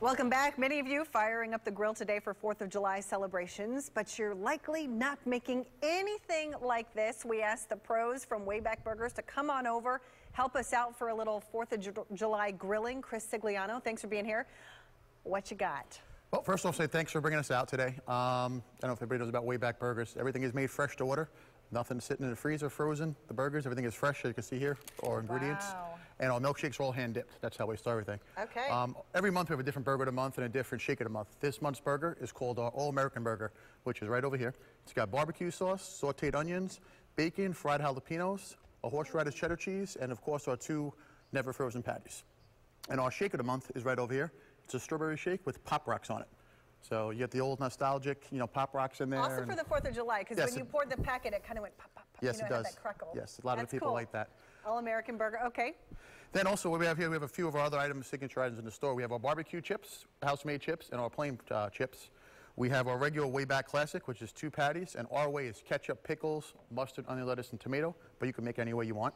Welcome back. Many of you firing up the grill today for 4th of July celebrations, but you're likely not making anything like this. We asked the pros from Wayback Burgers to come on over, help us out for a little 4th of Ju July grilling. Chris Scigliano, thanks for being here. What you got? Well, first off, say thanks for bringing us out today. Um, I don't know if everybody knows about Wayback Burgers. Everything is made fresh to order. Nothing sitting in the freezer frozen. The burgers, everything is fresh, as you can see here, our ingredients. Wow. And our milkshakes are all hand dipped. That's how we start everything. Okay. Um, every month we have a different burger of the month and a different shake of the month. This month's burger is called our All American Burger, which is right over here. It's got barbecue sauce, sauteed onions, bacon, fried jalapenos, a horseradish cheddar cheese, and of course our two never frozen patties. And our shake of the month is right over here. It's a strawberry shake with Pop Rocks on it. So you get the old nostalgic, you know, Pop Rocks in there. Also for the 4th of July, because Yes, when you poured the packet, it kind of went pop, pop, pop. Yes, you know, it does. Yes, a lot of That's people cool. like that. All-American burger, okay. Then also what we have here, we have a few of our other items, signature items in the store. We have our barbecue chips, house-made chips, and our plain uh, chips. We have our regular Wayback Classic, which is two patties, and our way is ketchup, pickles, mustard, onion, lettuce, and tomato, but you can make any way you want.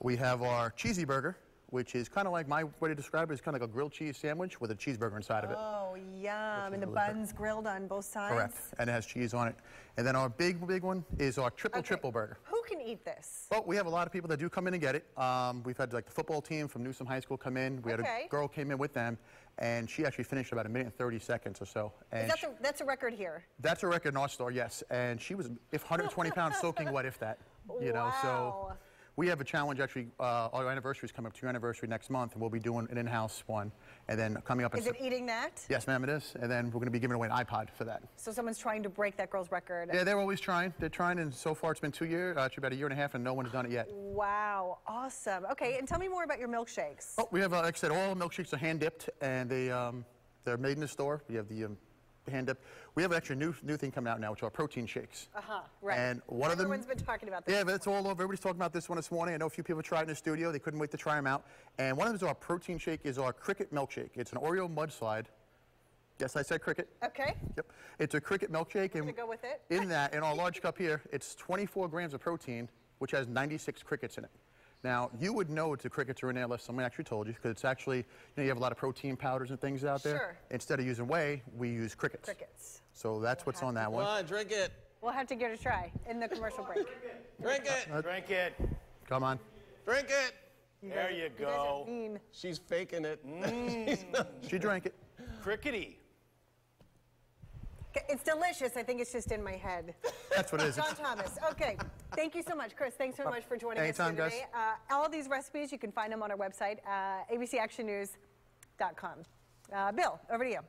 We have our cheesy burger, which is kind of like my way to describe it is kind of like a grilled cheese sandwich with a cheeseburger inside of it. Oh, yum. And the really good. buns grilled on both sides. Correct. And it has cheese on it. And then our big, big one is our triple, Okay. triple burger. Who can eat this? Well, we have a lot of people that do come in and get it. Um, we've had like the football team from Newsome High School come in. We had a girl came in with them, and she actually finished about a minute and 30 seconds or so. And that she- the, that's a record here. that's a record in our store, yes. And she was if 120 pounds soaking wet, if that. You know, so Wow. We have a challenge actually. Uh, our anniversary is coming up, two anniversary next month, and we'll be doing an in-house one. And then coming up Is it eating that? Yes, ma'am, it is. And then we're going to be giving away an iPod for that. So someone's trying to break that girl's record. Yeah, they're always trying. They're trying, and so far it's been two years, uh, actually about a year and a half, and no one's done it yet. Wow, awesome. Okay, and tell me more about your milkshakes. Oh, we have, uh, like I said, all milkshakes are hand dipped, and they um, they're made in the store. We have the um, hand up. We have an actually new new thing coming out now, which are protein shakes. Uh-huh, right. And one of them. Everyone's been talking about this. Yeah, but it's all over. Everybody's talking about this one this morning. I know a few people tried in the studio. They couldn't wait to try them out. And one of them is our protein shake. Is our cricket milkshake. It's an Oreo mudslide. Yes, I said cricket. Okay, Yep. It's a cricket milkshake. And go with it. in that, in our large cup here, it's 24 grams of protein, which has 96 crickets in it. Now, you would know the crickets are in there unless someone actually told you, because it's actually, you know, you have a lot of protein powders and things out there. Sure. Instead of using whey, we use crickets. crickets. So that's what's on that one. Come on, drink it. We'll have to give it a try in the commercial break. Drink it. Uh, drink it. Come on. Drink it. There you You guys are go. mean. She's faking it. Mm. She drank it. Crickety. It's delicious. I think it's just in my head. That's what it is. John Thomas. Okay. Thank you so much, Chris. Thanks so much for joining Anytime, us here guys. today. Uh, all these recipes, you can find them on our website, uh, abcactionnews.com. Uh, Bill, over to you.